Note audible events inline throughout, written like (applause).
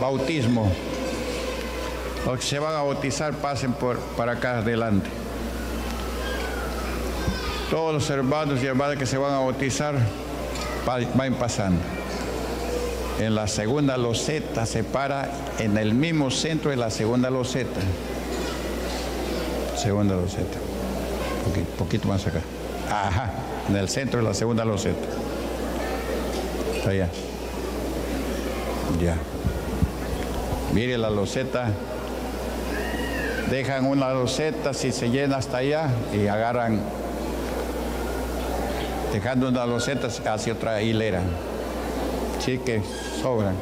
bautismo. Los que se van a bautizar pasen por, para acá adelante. Todos los hermanos y hermanas que se van a bautizar van pasando. En la segunda loseta se para en el mismo centro de la segunda loseta. Segunda loseta. Poquito, poquito más acá. Ajá, en el centro de la segunda loseta. Allá. Ya. Mire la loseta. Dejan una loseta si se llena hasta allá y agarran, dejando una loseta hacia otra hilera. Sí que sobran.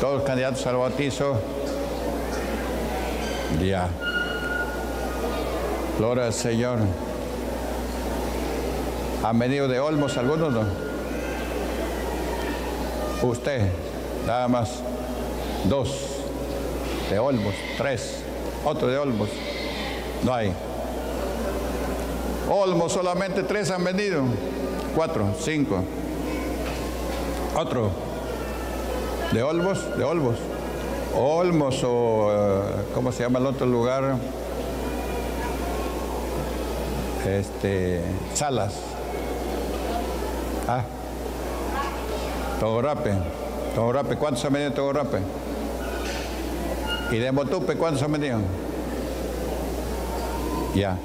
Todos los candidatos al bautizo. Ya. Gloria al Señor. ¿Han venido de Olmos algunos no? Usted nada más dos de Olmos, tres, otro de Olmos, no hay. Olmos solamente tres han venido, cuatro, cinco. Otro, de Olmos, de Olmos. Olmos o, eh, ¿cómo se llama el otro lugar? Este, Salas. Ah, Togorape. Togorape, ¿cuántos han venido de Togorape? ¿Y de Motupe cuántos han venido? Ya.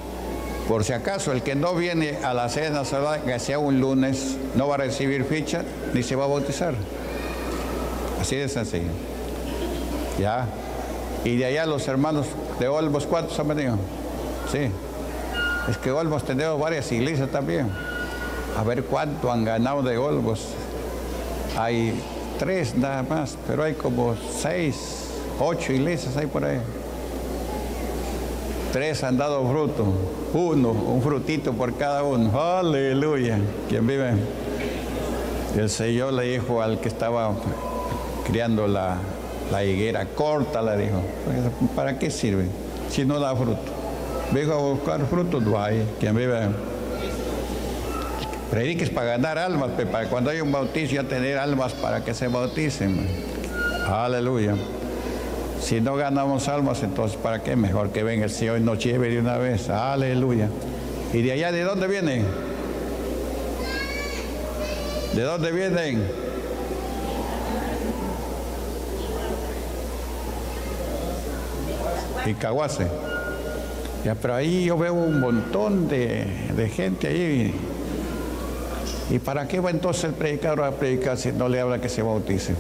Por si acaso, el que no viene a la cena que sea un lunes, no va a recibir ficha ni se va a bautizar. Así de sencillo. Ya. Y de allá los hermanos de Olmos, ¿cuántos han venido? Sí. Es que Olmos tenemos varias iglesias también. A ver cuánto han ganado de Olmos. Hay tres nada más, pero hay como seis, ocho iglesias hay por ahí. Tres han dado fruto, uno, un frutito por cada uno. Aleluya. ¿Quién vive? El Señor le dijo al que estaba criando la, la higuera, corta, le dijo. ¿Para qué sirve si no da fruto? Vengo a buscar fruto, no hay. ¿Quién vive? Prediques para ganar almas, para cuando hay un bautizo ya tener almas para que se bauticen. Aleluya. Si no ganamos almas, entonces ¿para qué? Mejor que venga el Señor y nos lleve de una vez. Aleluya. ¿Y de allá de dónde vienen? ¿De dónde vienen? Y Caguase. Ya, pero ahí yo veo un montón de, de gente ahí ¿Y para qué va entonces el predicador a predicar si no le habla que se bautice?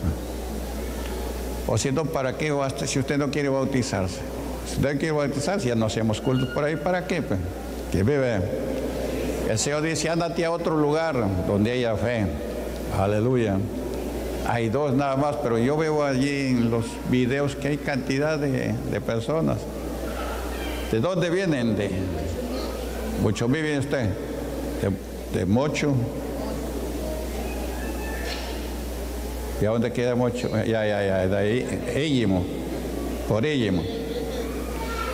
O si no, ¿para qué va si usted no quiere bautizarse? Si usted quiere bautizarse, ya no hacemos cultos por ahí, ¿para qué? Pues? Que vive. El Señor dice, ándate a otro lugar donde haya fe. Aleluya. Hay dos nada más, pero yo veo allí en los videos que hay cantidad de, personas. ¿De dónde vienen? De mucho vive usted. De, de Mocho, ¿Y a dónde queda mucho? Ya, ya, ya, de ahí, Éllimo, por Éllimo.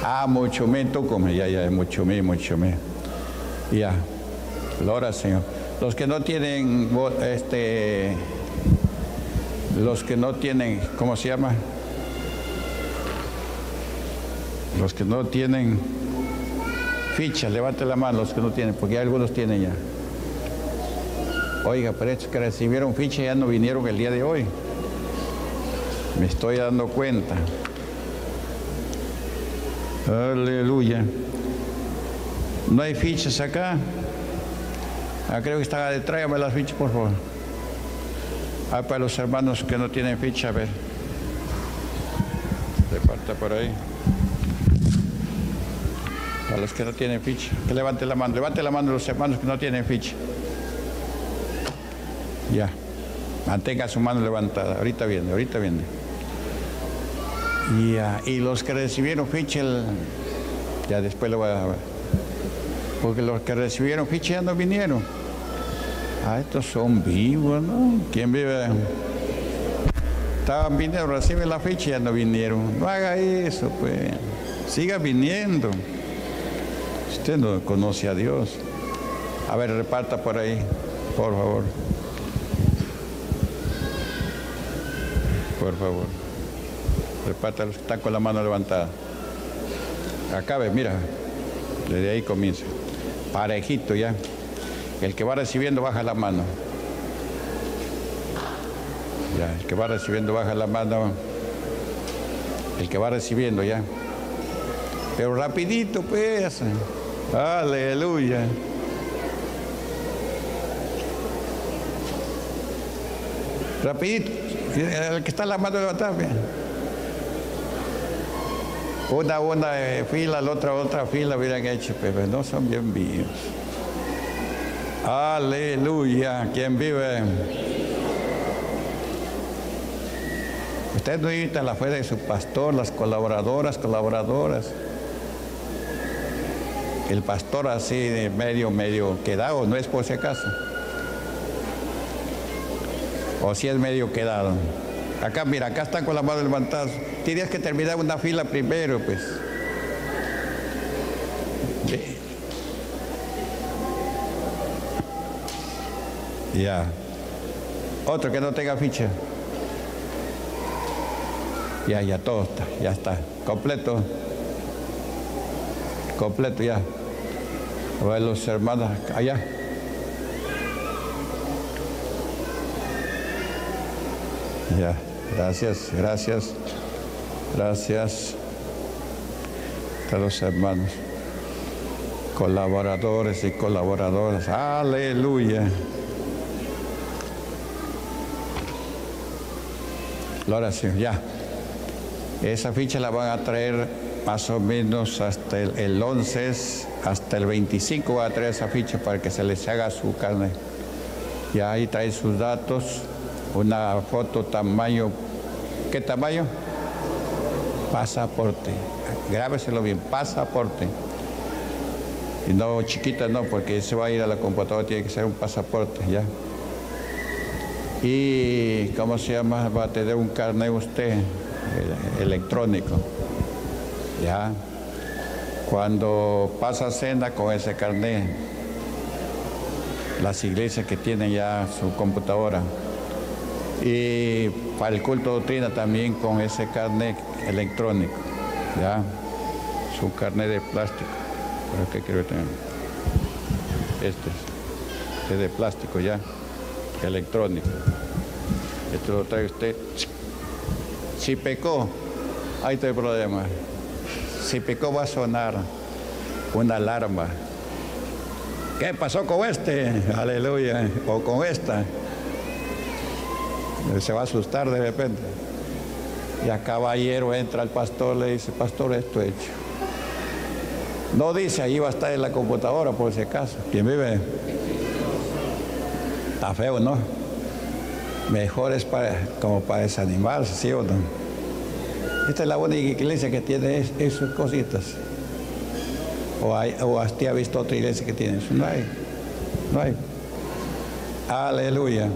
Ah, mucho menos, come, ya, ya, mucho menos, mucho menos. Ya, gloria Señor. Los que no tienen, este, los que no tienen, ¿cómo se llama? Los que no tienen ficha, levante la mano los que no tienen, porque algunos tienen ya. Oiga, estos que recibieron ficha ya no vinieron el día de hoy. Me estoy dando cuenta. Aleluya. No hay fichas acá. Ah, creo que está de tráigame las fichas, por favor. Ah, para los hermanos que no tienen ficha, a ver. Reparta por ahí. Para los que no tienen ficha. Que levante la mano. Levante la mano los hermanos que no tienen ficha. Ya. Mantenga su mano levantada. Ahorita viene, ahorita viene. Y, y los que recibieron ficha, ya después lo voy a. Porque los que recibieron ficha ya no vinieron. Ah, estos son vivos, ¿no? ¿Quién vive? Estaban viniendo, reciben la ficha y ya no vinieron. No haga eso, pues. Siga viniendo. Usted no conoce a Dios. A ver, reparta por ahí, por favor. Por favor. Reparte a los que están con la mano levantada. Acabe, mira. Desde ahí comienza. Parejito ya. El que va recibiendo baja la mano. Ya, el que va recibiendo baja la mano. El que va recibiendo ya. Pero rapidito, pues. Aleluya. Rapidito. El que está la mano levantada. Una, una fila, la otra, otra fila hubieran hecho, pero no son bien vivos. Aleluya. ¿Quién vive? Usted no en la fe de su pastor, las colaboradoras, colaboradoras. El pastor así de medio, medio quedado, no es por si acaso. O si es medio quedado. Acá, mira, acá están con la mano levantada. Tienes que terminar una fila primero, pues. Ya. Otro que no tenga ficha. Ya, ya todo está, ya está. Completo. Completo ya. A ver los hermanos allá. Ya, gracias, gracias, gracias a los hermanos, colaboradores y colaboradoras. Aleluya. La oración, ya. Esa ficha la van a traer más o menos hasta el, 11, hasta el 25 va a traer esa ficha para que se les haga su carne. Ya ahí trae sus datos, una foto tamaño, ¿qué tamaño? Pasaporte. Grábeselo bien, pasaporte. Y no chiquita, no, porque se va a ir a la computadora, tiene que ser un pasaporte, ya. Y, ¿cómo se llama? Va a tener un carnet usted electrónico. ¿Ya? Cuando pasa senda con ese carnet, las iglesias que tienen ya su computadora, y para el culto de doctrina también con ese carnet electrónico, ¿ya? Su carnet de plástico. ¿Pero qué quiero tener? Este es, es de plástico ya, electrónico. Esto lo trae usted si pecó, ahí está el problema. Si pecó va a sonar una alarma. ¿Qué pasó con este? Aleluya. O con esta. Se va a asustar de repente. Y a caballero entra el pastor, le dice, pastor, esto he hecho. No dice, ahí va a estar en la computadora por si acaso. ¿Quién vive? Está feo, ¿no? Mejor es para, como para desanimarse, ¿sí o no? Esta es la única iglesia que tiene esas cositas. O, hay, o ha visto otra iglesia que tiene. No hay. No hay. Aleluya.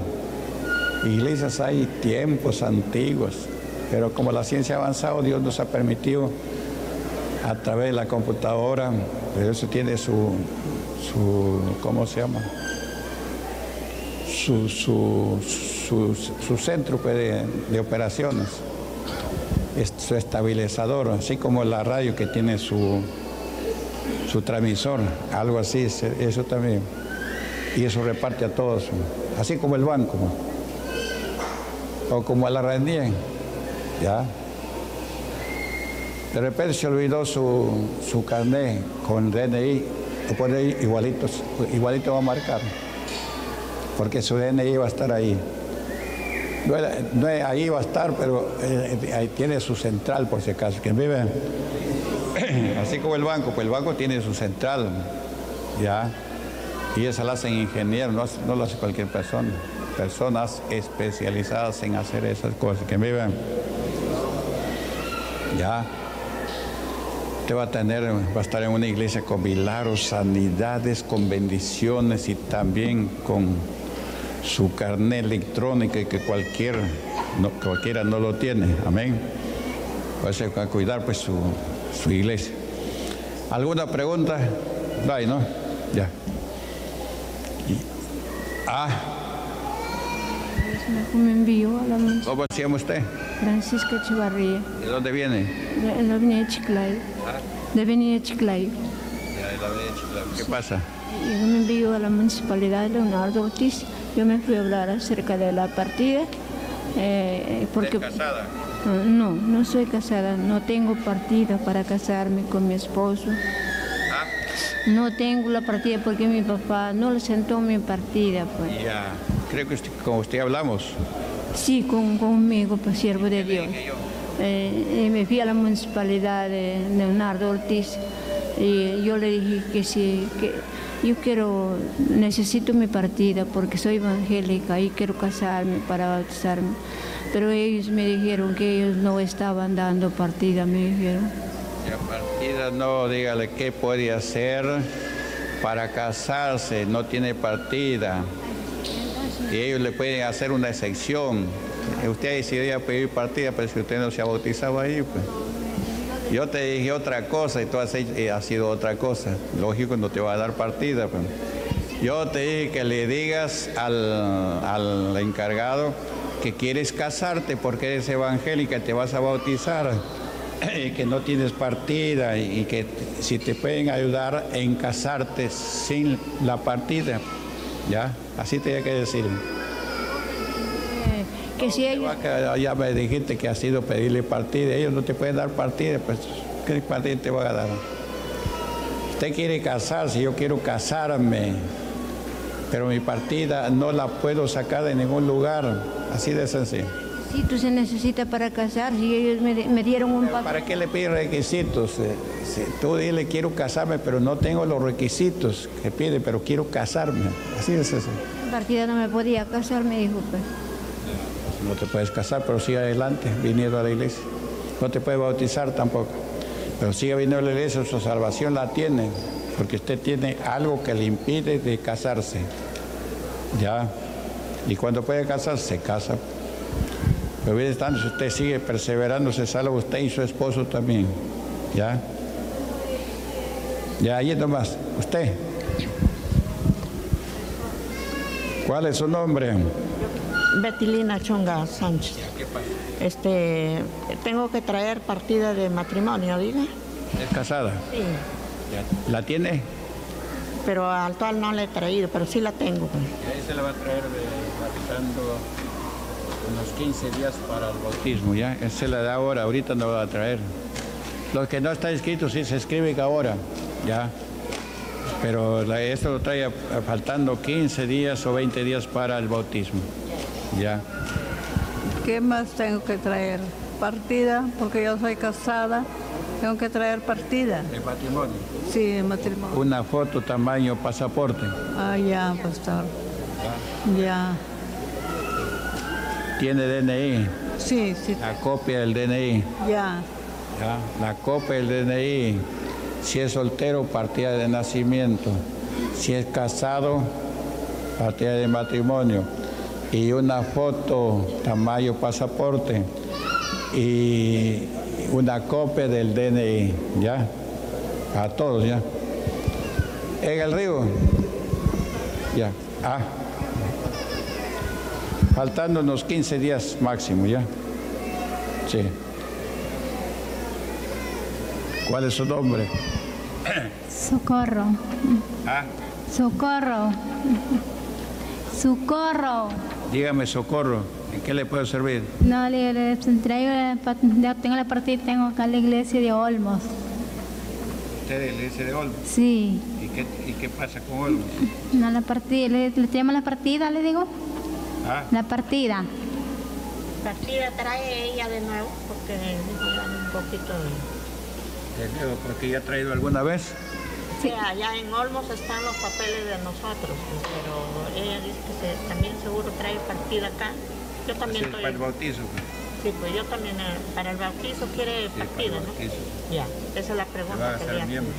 Iglesias hay tiempos antiguos, pero como la ciencia ha avanzado, Dios nos ha permitido a través de la computadora, pero eso tiene su, su ¿cómo se llama? Su, su, su, centro pues, de, operaciones, es su estabilizador, así como la radio que tiene su, su transmisor, algo así, eso también. Y eso reparte a todos, así como el banco, o como a la rendía, ¿ya? De repente se olvidó su, su carnet con DNI, lo pone igualito, igualito va a marcar, porque su DNI va a estar ahí. No, ahí va a estar, pero eh, ahí tiene su central por si acaso. ¿Quién vive? (clears throat) Así como el banco, pues el banco tiene su central, ¿ya? Y esa la hacen ingenieros, no, no lo hace cualquier persona. Personas especializadas en hacer esas cosas. ¿Quién vive? ¿Ya? Usted va a tener, va a estar en una iglesia con milagros, sanidades, con bendiciones y también con su carnet electrónico y que cualquier, cualquiera no lo tiene. Amén. Pues a cuidar pues su, su iglesia. ¿Alguna pregunta? No hay, ¿no? Ya. ah. Me, me envió a la municipalidad. ¿Cómo se llama usted? Francisca Echevarría, ¿De dónde viene? de la avenida Chiclayo, de avenida Chiclayo. ¿Qué pasa? Y me envió a la municipalidad Leonardo Ortiz. Yo me fui a hablar acerca de la partida. eh, porque casada? No, no soy casada, no tengo partida para casarme con mi esposo. No tengo la partida porque mi papá no le sentó mi partida, pues. Ya, creo que usted- con usted hablamos. Sí, con, conmigo, pues siervo de Dios. Eh, y me fui a la municipalidad de Leonardo Ortiz y yo le dije que sí, que yo quiero, necesito mi partida porque soy evangélica y quiero casarme para bautizarme. Pero ellos me dijeron que ellos no estaban dando partida, me dijeron. Ya partida no, dígale qué puede hacer para casarse, no tiene partida. Y ellos le pueden hacer una excepción. Usted decidió pedir partida, pero si usted no se ha bautizado ahí, pues. Yo te dije otra cosa y tú has, sido otra cosa. Lógico, no te va a dar partida. pues. Yo te dije que le digas al, al encargado que quieres casarte porque eres evangélica y te vas a bautizar que no tienes partida y que si te pueden ayudar en casarte sin la partida. ¿Ya? Así tenía que decir. Eh, que si ellos... Ya me dijiste que ha sido pedirle partida. Ellos no te pueden dar partida, pues ¿qué partida te van a dar? Usted quiere casarse, yo quiero casarme, pero mi partida no la puedo sacar de ningún lugar. Así de sencillo. Si tú se necesita para casar, si ellos me, me dieron un papel. ¿Para qué le pide requisitos? Eh, si tú dile quiero casarme, pero no tengo los requisitos que pide, pero quiero casarme. Así de sencillo. partida no me podía casar, me dijo, pues. No te puedes casar, pero sigue adelante, viniendo a la iglesia. No te puedes bautizar tampoco. Pero sigue viniendo a la iglesia, su salvación la tiene, porque usted tiene algo que le impide de casarse. Ya. Y cuando puede casarse, se casa. Pero bien estando, si usted sigue perseverando, se salva usted y su esposo también. Ya. Ya, ahí nomás. Usted. ¿Cuál es su nombre? Betilina Chonga Sánchez. Este, tengo que traer partida de matrimonio, diga. ¿Es casada? Sí. ¿La tiene? Pero actual no la he traído, pero sí la tengo. Ahí se la va a traer faltando unos 15 días para el bautismo, ¿ya? Se la da ahora, ahorita no la va a traer. Los que no está escrito sí se escribe que ahora, ¿ya? Pero la- esto lo trae faltando 15 días o 20 días para el bautismo, ¿ya? ¿Qué más tengo que traer? Partida, porque yo soy casada. Tengo que traer partida. El matrimonio. Sí, de matrimonio. Una foto tamaño pasaporte. Ah, ya, pastor. Ya. Tiene DNI, Sí, sí, la copia del DNI. ya. ¿ya? La copia del DNI, si es soltero, partida de nacimiento, si es casado, partida de matrimonio, y una foto, tamaño pasaporte, y una copia del DNI, ¿ya? A todos, ¿ya? En el río, ya. Ah. Faltando unos 15 días máximo, ¿ya? Sí. ¿Cuál es su nombre? Socorro, Ah, socorro, socorro. dígame socorro. ¿En qué le puedo servir? No, le, le traigo la tengo la partida, tengo acá la iglesia de Olmos. Usted le dice de Olmos. Sí, ¿Y qué, ¿Y qué pasa con Olmos? no la partida, le, le la partida, le digo, Ah, la partida. Partida trae ella de nuevo, porque un poquito de... porque ya ha traído alguna vez. Sí, allá en Olmos están los papeles de nosotros, pero ella dice que se- también seguro trae partida acá. Yo también Sí, estoy... para el bautizo. pues. Sí, pues yo también eh, para el bautizo quiere Sí, para el partida, ¿no? bautizo. Ya, esa es la pregunta a que hacer le miembro.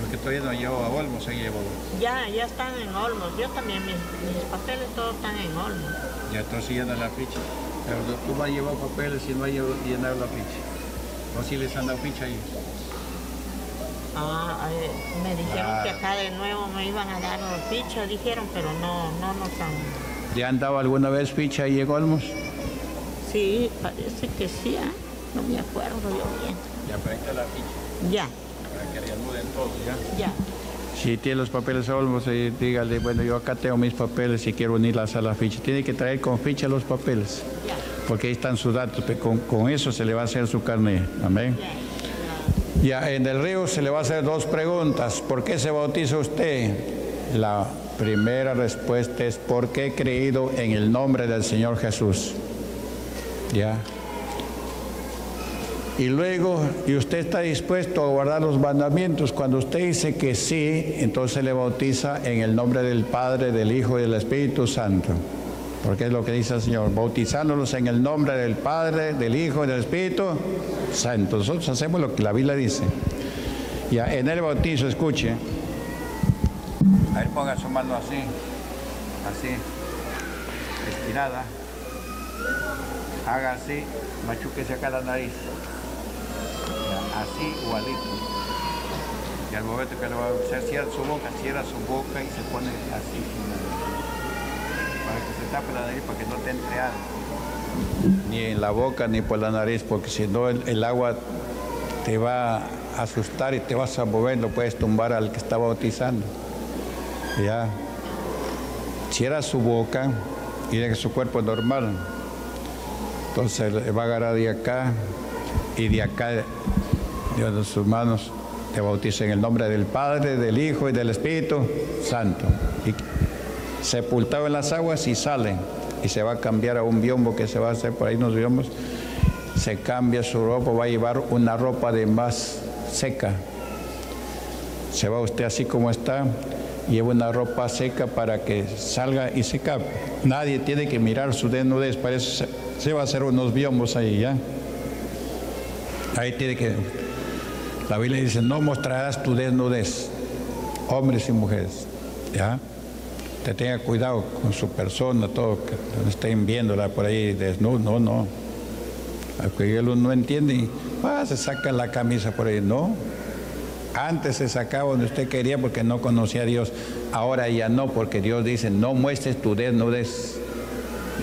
Porque todavía no llevo a Olmos, se llevo. Ya, ya están en Olmos. Yo también, mis, mis papeles todos están en Olmos. Ya entonces llena la ficha. Pero tú vas a llevar papeles y no vas a llenar la ficha. O si les han dado ficha ahí. Ah, eh, me dijeron Ah. que acá de nuevo me iban a dar ficha, dijeron, pero no, no nos han... ¿Le han dado alguna vez ficha ahí en Olmos? Sí, parece que sí, ¿ah? no me acuerdo yo bien. Ya, para la ficha. Ya, ¿ya? ya. Si tiene los papeles Olmos, eh, dígale, bueno, yo acá tengo mis papeles y quiero unirlas a la ficha. Tiene que traer con ficha los papeles, Ya, porque ahí están sus datos. Con, con eso se le va a hacer su carnet. Amén. Ya, en el río se le va a hacer dos preguntas. ¿Por qué se bautiza usted? La primera respuesta es porque he creído en el nombre del Señor Jesús. Ya. Y luego, ¿y usted está dispuesto a guardar los mandamientos? Cuando usted dice que sí, entonces le bautiza en el nombre del Padre, del Hijo y del Espíritu Santo. Porque es lo que dice el Señor, bautizándolos en el nombre del Padre, del Hijo y del Espíritu Santo. Nosotros hacemos lo que la Biblia dice. Ya, en el bautizo, escuche. A ver, ponga su mano así, así, estirada. Haga así, machuquese acá la nariz. Así igualito. Y al momento que lo va a hacer, cierra su boca, cierra su boca y se pone así. Para que se tape la nariz, para que no te entre algo. Ni en la boca ni por la nariz, porque si no el, agua te va a asustar y te vas a mover, lo puedes tumbar al que está bautizando. Ya. Cierra su boca y deja su cuerpo normal. Entonces va a agarrar de acá y de acá, de sus manos, te bautiza en el nombre del Padre, del Hijo y del Espíritu Santo. Y sepultado en las aguas y sale. Y se va a cambiar a un biombo que se va a hacer por ahí unos biombos. Se cambia su ropa, va a llevar una ropa de más seca. Se va usted así como está, lleva una ropa seca para que salga y se cape. Nadie tiene que mirar su desnudez, para eso se, se va a hacer unos biombos ahí ya. Ahí tiene que. La Biblia dice: No mostrarás tu desnudez, hombres y mujeres. ¿Ya? Te tenga cuidado con su persona, todo, que estén viéndola por ahí desnudo. No, no. Él no entiende y ah, se saca la camisa por ahí. No. Antes se sacaba donde usted quería porque no conocía a Dios. Ahora ya no, porque Dios dice: No muestres tu desnudez.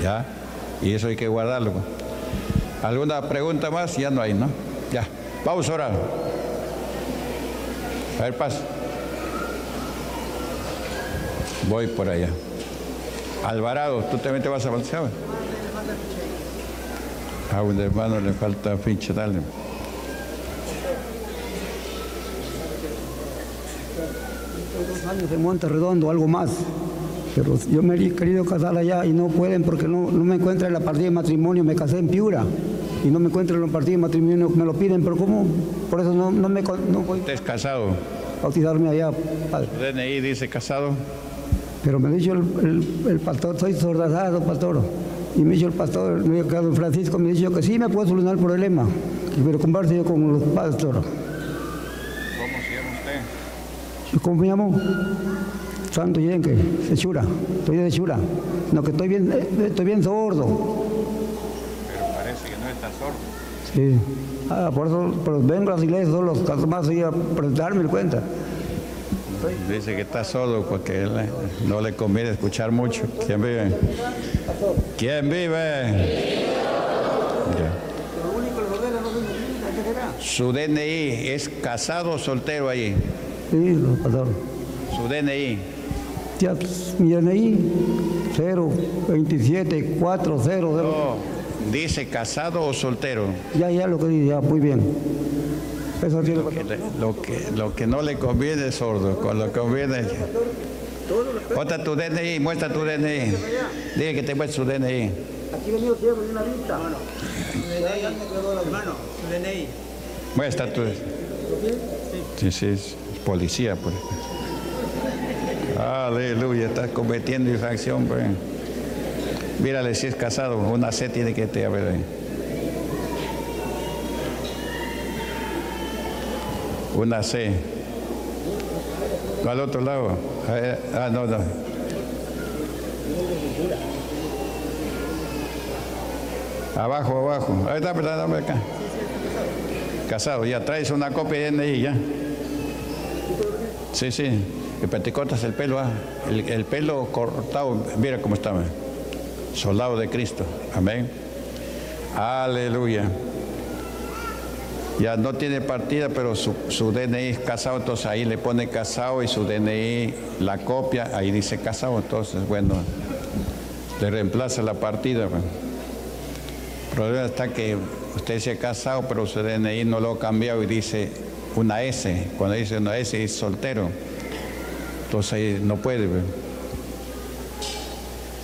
¿Ya? Y eso hay que guardarlo. ¿Alguna pregunta más? Ya no hay, ¿no? Ya. Vamos a orar. A ver, pasa. Voy por allá. Alvarado, ¿tú también te vas a bautizar? A un hermano le falta ficha, dale. dos años en Monte Redondo, algo más. Pero yo me he querido casar allá y no pueden porque no, no me encuentran en la partida de matrimonio. Me casé en Piura y no me encuentran en la partida de matrimonio. Me lo piden, pero ¿cómo? Por eso no, no me no voy ¿Usted es casado? a bautizarme allá, padre. ¿Su DNI dice casado? Pero me ha dicho el, el- el pastor, soy sordazado, pastor. Y me ha dicho el pastor, me ha dicho don Francisco, me ha dicho que sí me puedo solucionar el problema. Pero converse yo con los pastores. ¿Cómo se llama usted? ¿Cómo me llamo? Santo Yenque, de Chura. Estoy de Chura. No, que estoy bien, eh, estoy bien sordo. Pero parece que no está sordo. Sí. Ah, por eso pero vengo a las iglesias solo los casos más y a presentarme el cuenta. Dice que está sordo porque eh, no le conviene escuchar mucho. ¿Quién vive? ¿Quién vive? Su DNI es casado o soltero ahí. Sí, los pastor. Su DNI. Ya, mi DNI, 0, 27, 4, 0, 0. No, dice casado o soltero. Ya, ya lo que dice, ya, muy bien. Eso tiene Que le- Lo que, lo que no le conviene es sordo, con lo que conviene. Muestra tu DNI, muestra tu DNI. Dile que te muestre su DNI. Aquí venido siempre una vista. Muestra tu. Sí, sí, es policía, pues. Aleluya, estás cometiendo infracción, pues. Mírale si es casado, una C tiene que te haber. Una C. Al otro lado. Ah, no, no. Abajo, abajo. Ahí está, dame, dame acá. Casado, ya traes una copia de DNI ya. Sí, sí. Que te cortas el pelo, ah. el, el pelo cortado, mira cómo está. Soldado de Cristo. Amén. Aleluya. Ya no tiene partida, pero su, su DNI es casado, entonces ahí le pone casado y su DNI la copia, ahí dice casado, entonces bueno, le reemplaza la partida. El problema está que usted se ha casado, pero su DNI no lo ha cambiado y dice una S. Cuando dice una S es soltero. Entonces no puede.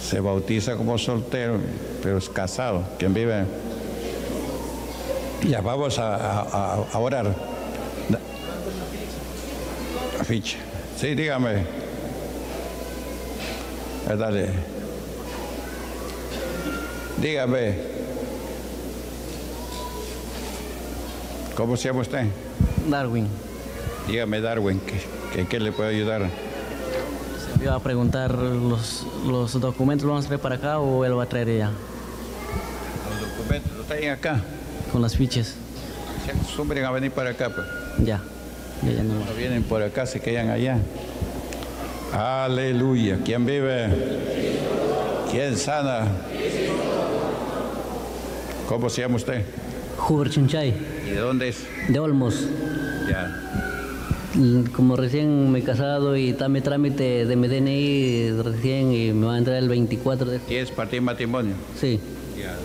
Se bautiza como soltero, pero es casado. Quien vive. Ya vamos a, a- a- orar. Ficha. Sí, dígame. Eh, Dale. Dígame. ¿Cómo se llama usted? Darwin, Dígame, Darwin, ¿qué, qué- qué le puedo ayudar? Iba a preguntar los, los documentos, ¿lo vamos a traer para acá o él va a traer ya Los documentos, ¿lo traen acá? con las fichas? Se acostumbren a venir para acá, pues. Ya, ya, ya no lo- No vienen por acá, se quedan allá. Aleluya. ¿Quién vive? ¿Quién sana? ¿Cómo se llama usted? Huber Chunchay, ¿Y de dónde es? de Olmos. Ya. Y Como recién me he casado y está mi trámite de mi DNI recién y me va a entrar el 24 de... ¿Tienes partida de matrimonio? Sí, Ya.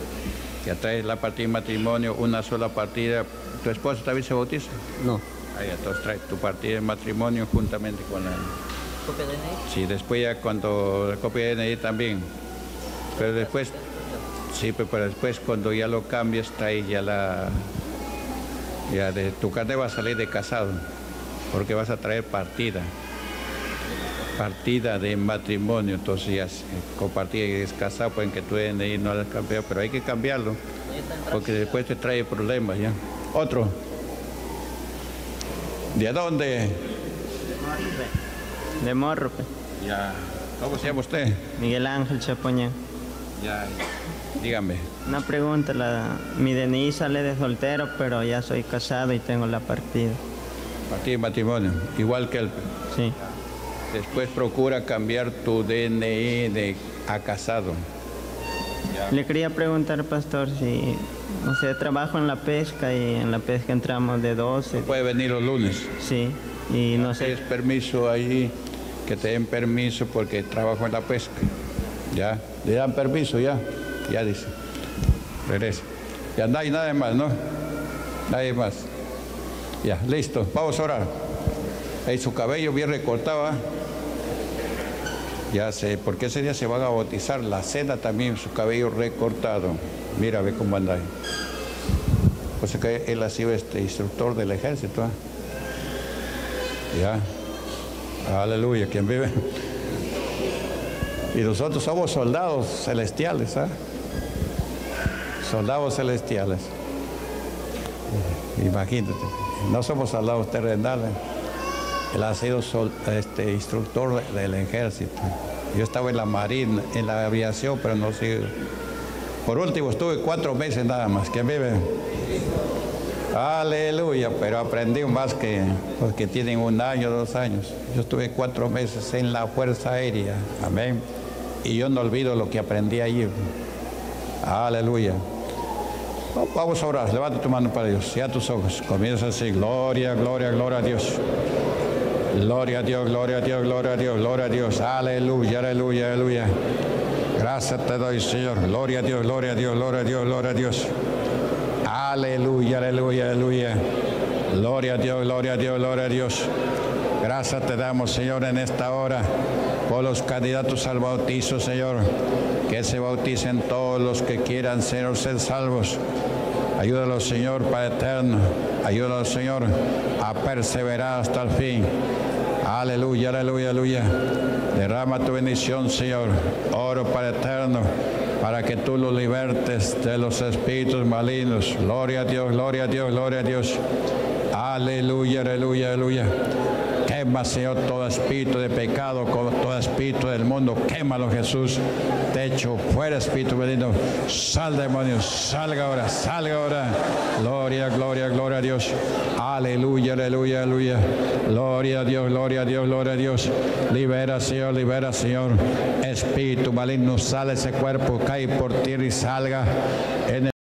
Ya traes la partida de matrimonio, una sola partida. ¿Tu esposo también se bautiza? no. Ahí, entonces traes tu partida de matrimonio juntamente con la... ¿Copia de DNI? Sí, después ya cuando la copia de DNI también. Pero después, sí, pero después cuando ya lo cambias, trae ya la. Ya de tu carne va a salir de casado, porque vas a traer partida. Partida de matrimonio, entonces ya y es casado, pueden que tu DNI no has cambiado, pero hay que cambiarlo, porque después te trae problemas ya. Otro. ¿De dónde? De Morro. Ya. ¿Cómo se llama usted? Miguel Ángel Chapoñán. Ya, dígame. Una pregunta, la, mi DNI sale de soltero, pero ya soy casado y tengo la partida. Partida de matrimonio, igual que él. Sí. Después procura cambiar tu DNI de a casado. Le quería preguntar, pastor, si, o sea, trabajo en la pesca y en la pesca entramos de 12, Puede venir los lunes. sí, y no sé, Es permiso ahí, que te den permiso porque trabajo en la pesca. Ya, le dan permiso ya. Ya dice. Regresa. Ya no hay nada más, ¿no? Nadie más. Ya, listo. Vamos a orar. Ahí su cabello bien recortado. ¿ah? Ya sé, porque ese día se van a bautizar. La cena también, su cabello recortado. Mira, ve cómo anda ahí. Pues que él ha sido este instructor del ejército. ¿ah? Ya. Aleluya, quien vive. Y nosotros somos soldados celestiales, ¿ah? Soldados celestiales. Imagínate, no somos soldados terrenales. Él ha sido sol- este, instructor de- del ejército. Yo estaba en la marina, en la aviación, pero no sigo. Por último, estuve cuatro meses nada más. ¿Quién vive? Aleluya, pero aprendí más que los que tienen un año, dos años. Yo estuve cuatro meses en la Fuerza Aérea, amén. Y yo no olvido lo que aprendí allí. Aleluya. Vamos a orar, levanta tu mano para Dios, ya tus ojos, comienza así, gloria, gloria, gloria a Dios. Gloria a Dios, gloria a Dios, gloria a Dios, gloria a Dios, aleluya, aleluya, aleluya. Gracias te doy, Señor, gloria a Dios, gloria a Dios, gloria a Dios, gloria a Dios. Aleluya, aleluya, aleluya. Gloria a Dios, gloria a Dios, gloria a Dios. Gracias te damos, Señor, en esta hora por los candidatos al bautizo, Señor. Que se bauticen todos los que quieran, Señor, ser salvos. Ayúdalos, Señor, para eterno. Ayúdalos, Señor, a perseverar hasta el fin. Aleluya, aleluya, aleluya. Derrama tu bendición, Señor. Oro para eterno, para que tú los libertes de los espíritus malignos. Gloria a Dios, gloria a Dios, gloria a Dios. Aleluya, aleluya, aleluya. Quema, Señor, todo espíritu de pecado, todo espíritu del mundo. Quémalo, Jesús. Techo, fuera, espíritu maligno. Sal, demonios. Salga ahora, salga ahora. Gloria, gloria, gloria a Dios. Aleluya, aleluya, aleluya. Gloria a Dios, gloria a Dios, gloria a Dios. Libera, Señor, libera, Señor. Espíritu maligno, sale ese cuerpo, cae por tierra y salga. En el